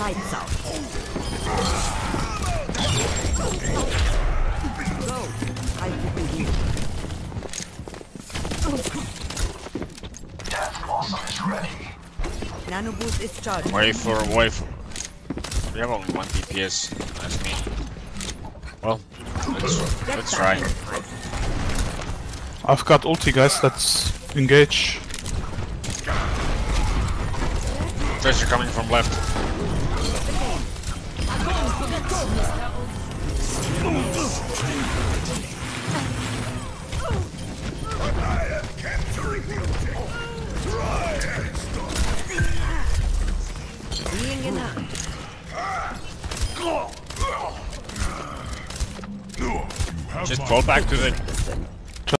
Lights out. Go. I will be. Death blossom is ready. Nano is charged. Wait for wait for. We have only one DPS. That's me. Well, let's let's try. I've got ulti, guys. Let's engage. Tracer coming from left. Just fall back to the